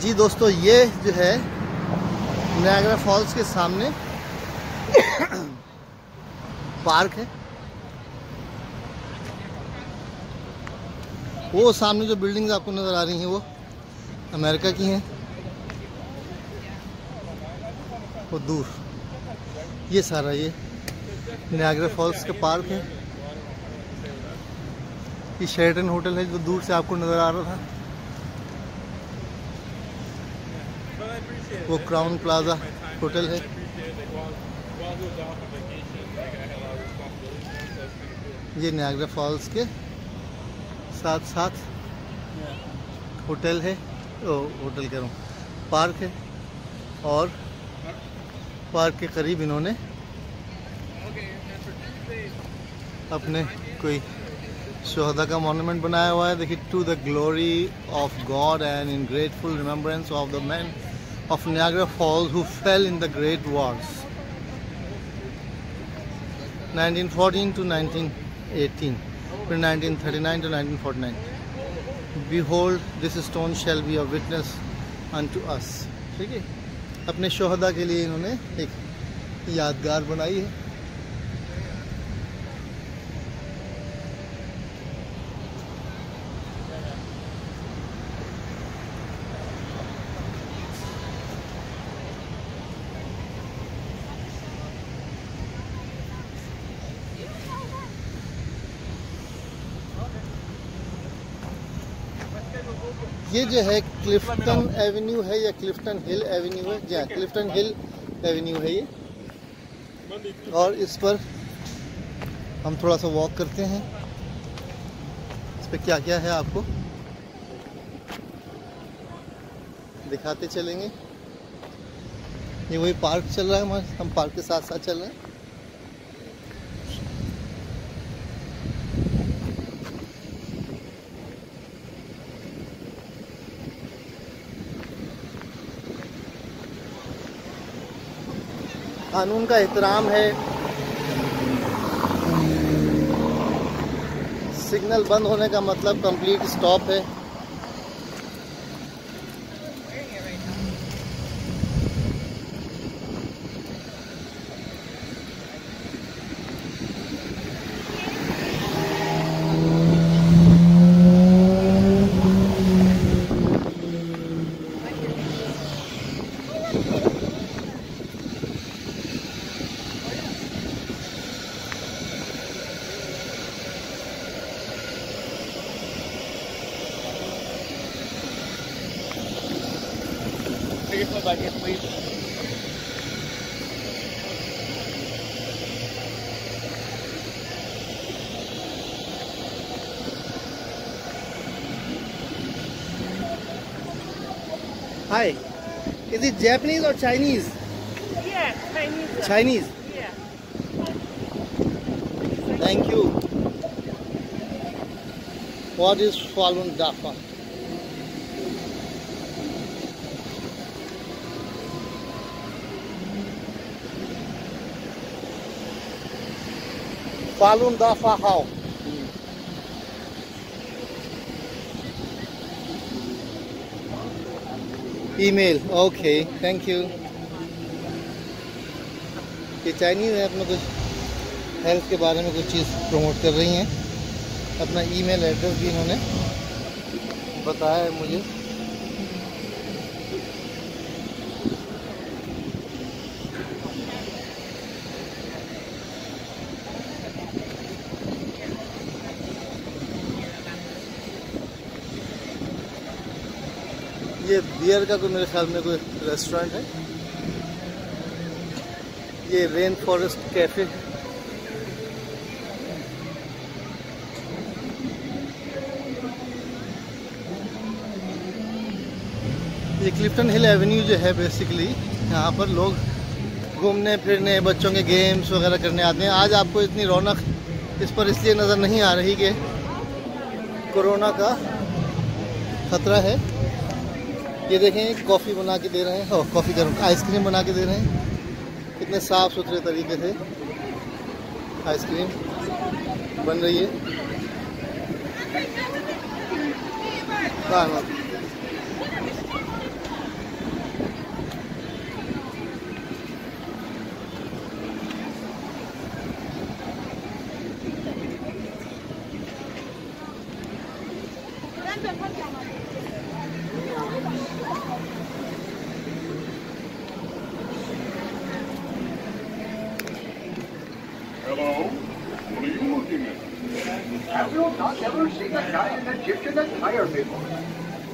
जी दोस्तों, ये जो है नयागरा फॉल्स के सामने पार्क है। वो सामने जो बिल्डिंग्स आपको नज़र आ रही हैं, वो अमेरिका की हैं। वो दूर। ये सारा ये नयागरा फॉल्स का पार्क है। ये शेरटन होटल है, जो दूर से आपको नज़र आ रहा था। वो क्राउन प्लाजा होटल है। ये नायगरा फॉल्स के साथ साथ होटल है। ओ, होटल कह रहा हूँ। पार्क है और पार्क के करीब इन्होंने अपने कोई शहदा का मोनूमेंट बनाया हुआ है। देखिए to the glory of God and in grateful remembrance of the man of Niagara Falls who fell in the Great Wars 1914 to 1918 from 1939 to 1949 behold this stone shall be a witness unto us ठीक है अपने शोहदा के लिए इन्होंने एक यादगार बनाई है ये जो है क्लिफ्टन एवेन्यू है, या क्लिफ्टन हिल एवेन्यू है? जी हाँ क्लिफ्टन हिल एवेन्यू है ये। और इस पर हम थोड़ा सा वॉक करते हैं। इस पर क्या क्या है आपको? दिखाते चलेंगे। ये वही पार्क चल रहा है, हम पार्क के साथ साथ चल रहे हैं। कानून का एहतराम है। सिग्नल बंद होने का मतलब कंप्लीट स्टॉप है। Hi. Is it Japanese or Chinese? Yeah, Chinese. Chinese. Yeah. Thank you. What is Falun Dafa? Falun Dafa how? Email okay thank you ये चाइनीज़ ऐप में कुछ हेल्थ के बारे में कुछ चीज़ प्रमोट कर रही हैं। अपना ईमेल एड्रेस भी इन्होंने बताया है मुझे। ये बियर का कोई मेरे ख्याल में कोई रेस्टोरेंट है? ये रेन फॉरेस्ट कैफ़े ये क्लिफ्टन हिल एवेन्यू जो है बेसिकली यहाँ पर लोग घूमने, फिरने, बच्चों के गेम्स वगैरह करने आते हैं। आज आपको इतनी रौनक इस पर इसलिए नज़र नहीं आ रही कि कोरोना का खतरा है। ये देखें कॉफ़ी बना के दे रहे हैं और कॉफ़ी गर्म, आइसक्रीम बना के दे रहे हैं। कितने साफ़ सुथरे तरीके से आइसक्रीम बन रही है। Have you not ever seen a guy in Egyptian attire before?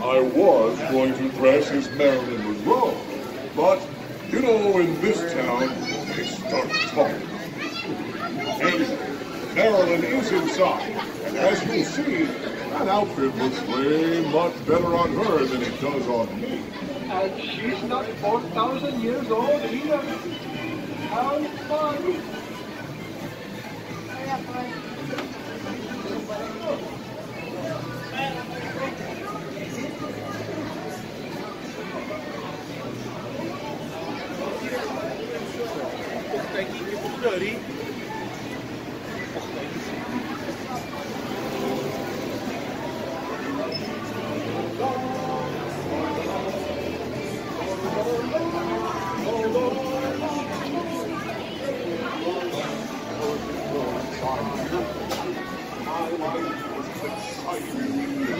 I was going to dress as Marilyn Monroe, but, you know, in this town, they start talking. Anyway, Marilyn is inside, and as you see, that outfit looks way much better on her than it does on me. And she's not 4,000 years old either. How fun! ये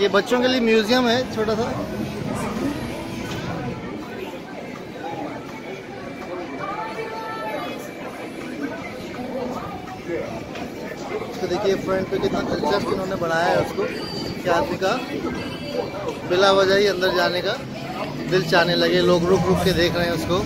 बच्चों के लिए museum है छोटा सा तो देखिए front पे कितना दिलचस्प इन्होंने बनाया है उसको, कि आदमी का बिला वजह ही अंदर जाने का दिल चाहने लगे, लोग रुक रुक के देख रहे हैं उसको।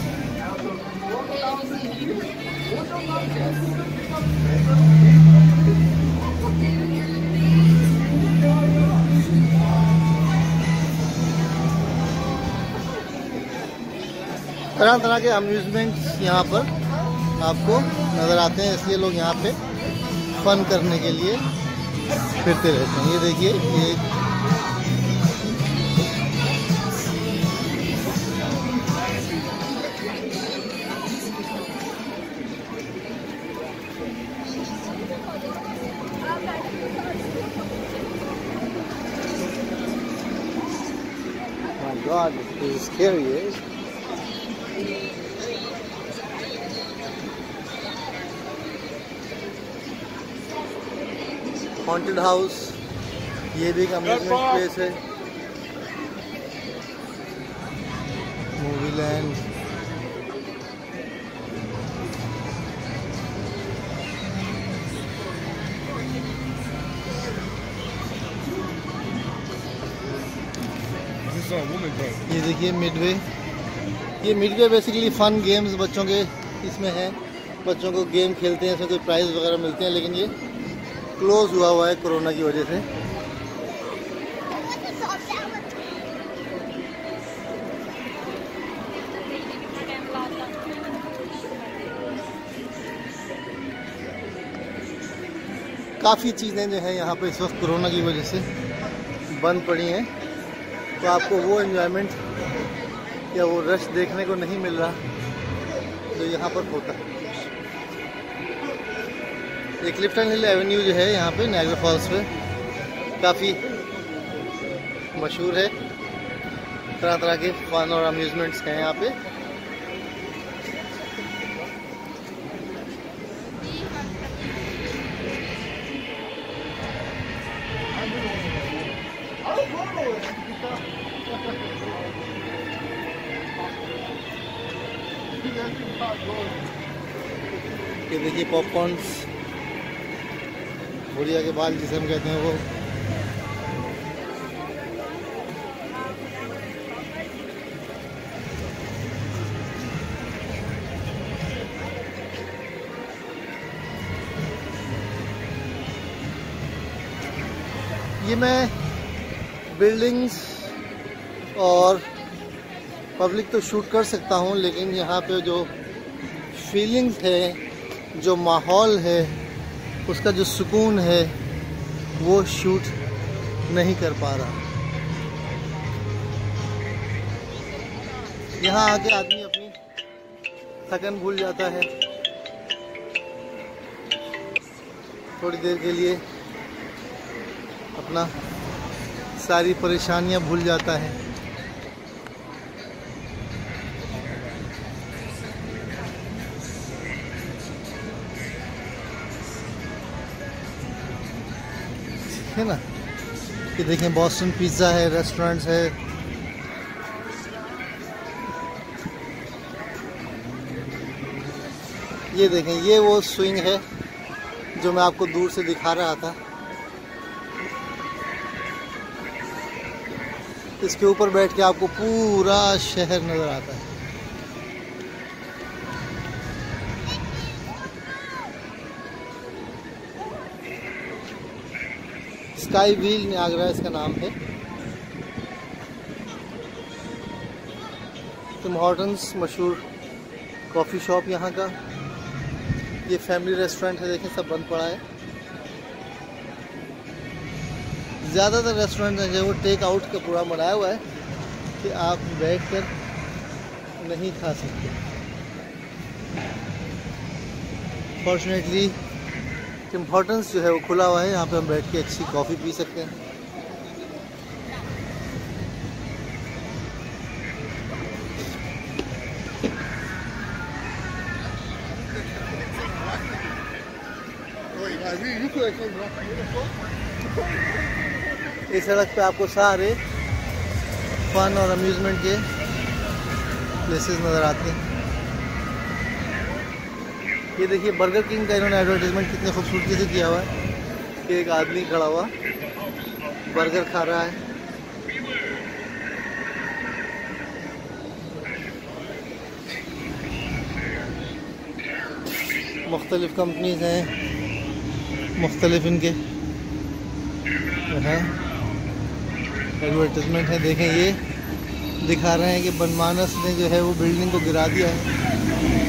तरह तरह के अम्यूजमेंट्स यहाँ पर आपको नज़र आते हैं, इसलिए लोग यहाँ पे फन करने के लिए फिरते रहते हैं ये देखिए ये God, this is scary, eh? Haunted house ये भी एक अम्यूजमेंट प्लेस है। मूवी लैंड ये देखिए मिडवे ये मिडवे बेसिकली फन गेम्स बच्चों के इसमें है। बच्चों को गेम खेलते हैं इसमें कोई प्राइज़ वगैरह मिलते हैं लेकिन ये क्लोज हुआ हुआ है कोरोना की वजह से। काफ़ी चीज़ें जो हैं यहाँ पे इस वक्त कोरोना की वजह से बंद पड़ी हैं। तो आपको वो इन्जॉयमेंट या वो रश देखने को नहीं मिल रहा, जो यहाँ पर होता है। ये क्लिफ्टन हिल एवेन्यू जो है यहाँ पे नायग्रा फॉल्स पे, काफ़ी मशहूर है। तरह तरह के फन और अम्यूज़मेंट्स हैं यहाँ पे। ये देखिए पॉपकॉर्न्स बुढ़िया के बाल जिसे हम कहते हैं वो। ये मैं बिल्डिंग्स और पब्लिक तो शूट कर सकता हूँ, लेकिन यहाँ पे जो फीलिंग्स है, जो माहौल है उसका जो सुकून है, वो शूट नहीं कर पा रहा। यहाँ आके आदमी अपनी थकन भूल जाता है। थोड़ी देर के लिए अपना सारी परेशानियाँ भूल जाता है। है ना? कि देखें बॉस्टन पिज़्ज़ा है रेस्टोरेंट्स है। ये देखें, ये वो स्विंग है, जो मैं आपको दूर से दिखा रहा था। इसके ऊपर बैठ के आपको पूरा शहर नज़र आता है। स्काई व्हील नियाग्रा इसका नाम है। टिम हॉर्टन्स मशहूर कॉफ़ी शॉप यहाँ का। ये फैमिली रेस्टोरेंट है, देखें, सब बंद पड़ा है। ज़्यादातर रेस्टोरेंट हैं जो वो टेक आउट का पूरा बनाया हुआ है कि आप बैठ कर नहीं खा सकते। फॉर्चुनेटली इम्पोर्टेंस जो है वो खुला हुआ है। यहाँ पे हम बैठ के अच्छी कॉफ़ी पी सकते हैं। इस सड़क पे आपको सारे फन और अम्यूज़मेंट के प्लेसेस नज़र आते हैं। ये देखिए बर्गर किंग का इन्होंने एडवर्टाइजमेंट कितने खूबसूरती से किया हुआ है। कि एक आदमी खड़ा हुआ बर्गर खा रहा है। मुख्तलिफ़ कंपनीज़ हैं, मुख्तलिफ़ इनके। है। एडवर्टाइजमेंट है, देखें ये दिखा रहे हैं कि बनमानस ने जो है वो बिल्डिंग को गिरा दिया है।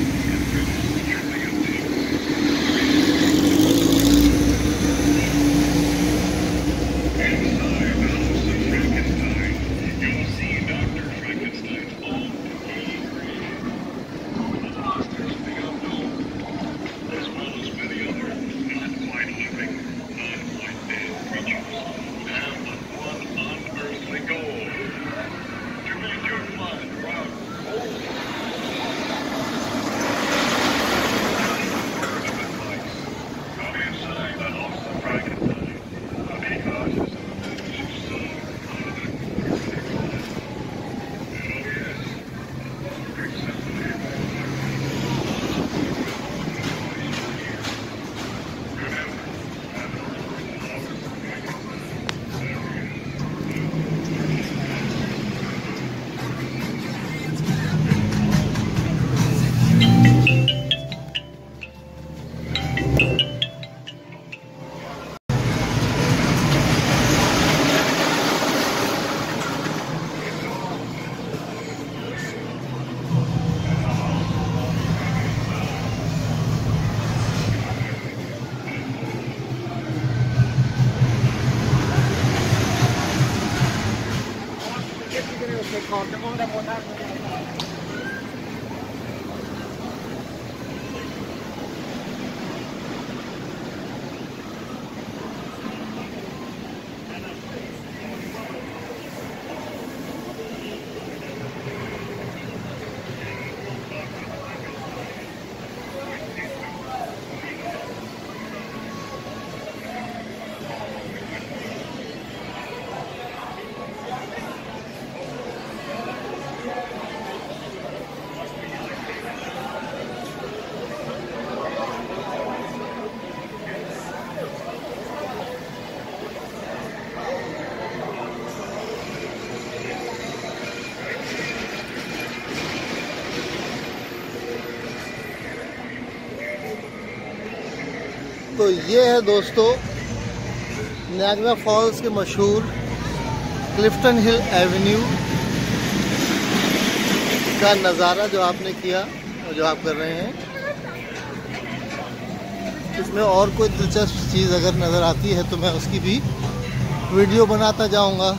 Thank you. तो ये है दोस्तों नागरा फॉल्स के मशहूर क्लिफ्टन हिल एवेन्यू का नज़ारा जो आपने किया और जो आप कर रहे हैं। इसमें और कोई दिलचस्प चीज़ अगर नज़र आती है तो मैं उसकी भी वीडियो बनाता जाऊँगा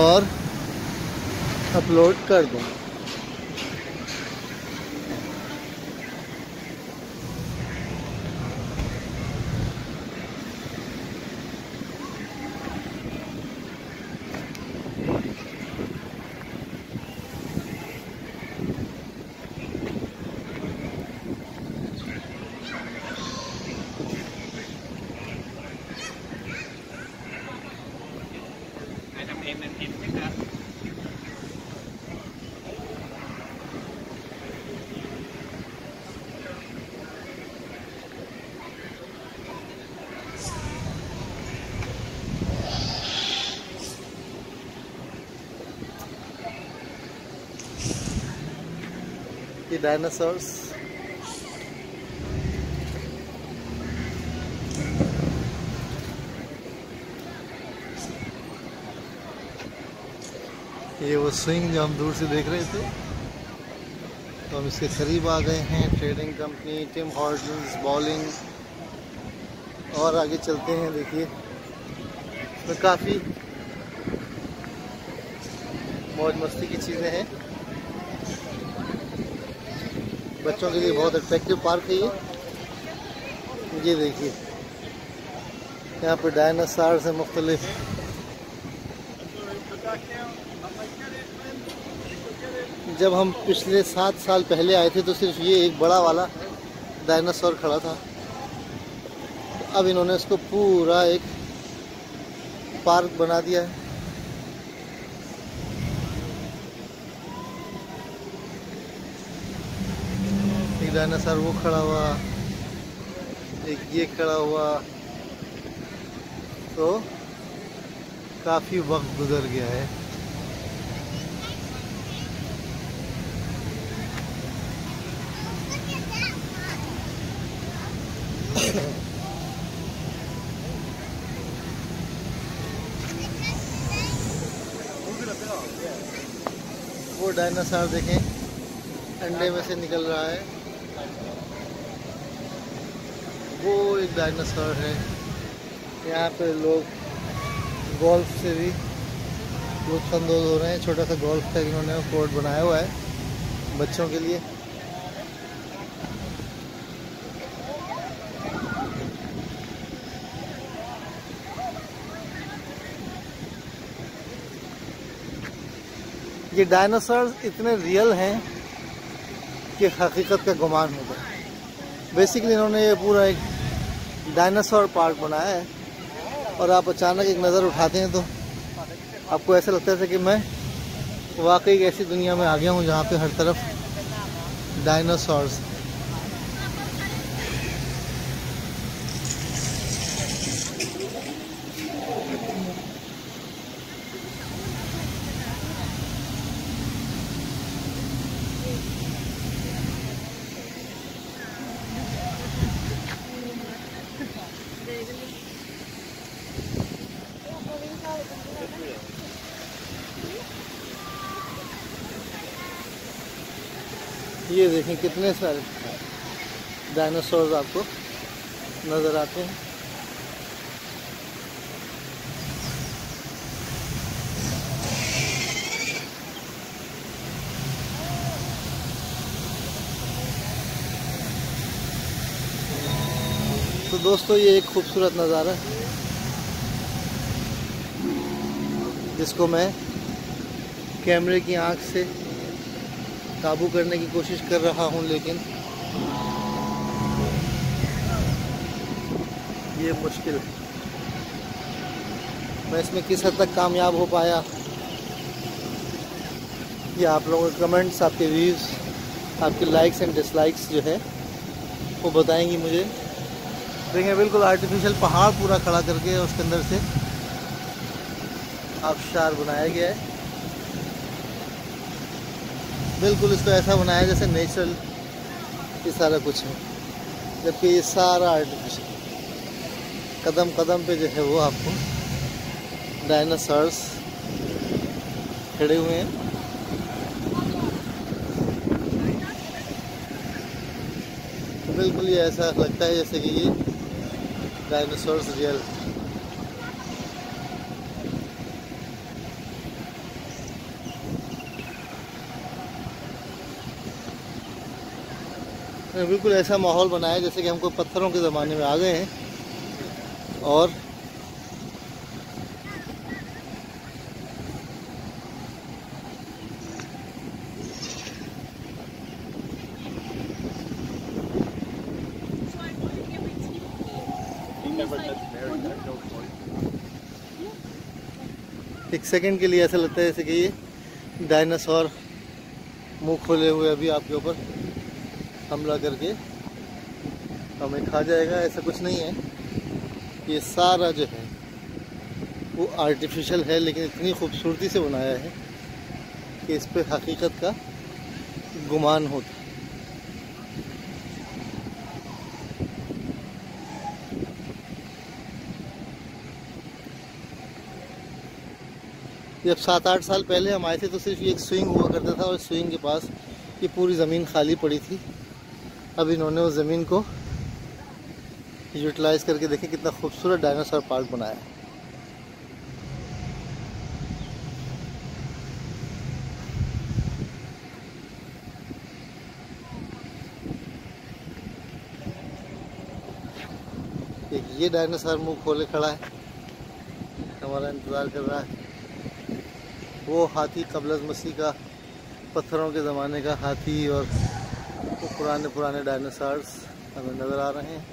और अपलोड कर दूँगा। ये डायनासोर्स ये वो स्विंग जो हम दूर से देख रहे थे। तो हम इसके करीब आ गए हैं trading company Tim Hortons bowling और आगे चलते हैं, देखिए। तो काफ़ी मौज मस्ती की चीज़ें हैं। बच्चों के लिए बहुत अट्रैक्टिव पार्क है ये। ये देखिए। यहाँ पे डायनासार से मुख्तलिफ़। जब हम पिछले सात साल पहले आए थे तो सिर्फ़ ये एक बड़ा वाला डायनासोर खड़ा था। तो अब इन्होंने इसको पूरा एक पार्क बना दिया है। डायनासोर वो खड़ा हुआ, एक ये खड़ा हुआ। तो काफ़ी वक्त गुजर गया है। वो डायनासोर देखें, अंडे में से निकल रहा है। वो एक डायनासोर है। यहाँ पे लोग गोल्फ से भी लुत्फानंदोज हो रहे हैं। छोटा सा गोल्फ का इन्होंने कोर्ट बनाया हुआ है बच्चों के लिए। ये डायनासोर इतने रियल हैं कि हकीकत का गुमान होगा बेसिकली इन्होंने ये पूरा एक डायनासोर पार्क बनाया है। और आप अचानक एक नज़र उठाते हैं तो आपको ऐसा लगता है कि मैं वाकई ऐसी दुनिया में आ गया हूँ जहाँ पे हर तरफ़ डायनासोर्स। ये देखें कितने सारे डायनासोर आपको नज़र आते हैं। तो दोस्तों, ये एक खूबसूरत नज़ारा जिसको मैं कैमरे की आँख से काबू करने की कोशिश कर रहा हूँ, लेकिन ये मुश्किल है। मैं इसमें किस हद तक कामयाब हो पाया? ये आप लोगों के कमेंट्स आपके व्यूज़ आपके लाइक्स एंड डिसलाइक्स जो है, वो बताएँगी मुझे। देखिए, बिल्कुल आर्टिफिशियल पहाड़ पूरा खड़ा करके उसके अंदर से आबशार बनाया गया है। बिल्कुल इसको ऐसा बनाया जैसे नेचुरल ये सारा कुछ है। जबकि ये सारा आर्टिफिशियल कदम कदम पे जो है वो आपको डायनासोर्स खड़े हुए हैं। तो बिल्कुल ये ऐसा लगता है जैसे कि ये डायनासोर्स रियल बिल्कुल ऐसा माहौल बनाया जैसे कि हमको पत्थरों के ज़माने में आ गए हैं। और एक सेकंड के लिए ऐसा लगता है जैसे कि ये डायनासोर मुँह खोले हुए अभी आपके ऊपर। हमला करके। तो हमें खा जाएगा, ऐसा कुछ नहीं है। ये सारा जो है, वो आर्टिफिशियल है, लेकिन इतनी खूबसूरती से बनाया है कि इस पर हकीकत का गुमान होता है। जब सात आठ साल पहले हम आए थे तो सिर्फ़ ये एक स्विंग हुआ करता था और स्विंग के पास ये पूरी ज़मीन खाली पड़ी थी। अब इन्होंने उस ज़मीन को यूटिलाइज करके देखें कितना खूबसूरत डायनासोर पार्क बनाया है। एक ये डायनासोर मुँह खोले खड़ा है। हमारा इंतज़ार कर रहा है। वो हाथी कबलज मसीह का, पत्थरों के ज़माने का हाथी और पुराने पुराने डायनासॉर्स हमें नज़र आ रहे हैं।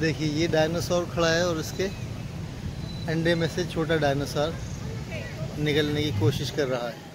देखिए, ये डायनासोर खड़ा है और इसके अंडे में से छोटा डायनासोर निकलने की कोशिश कर रहा है।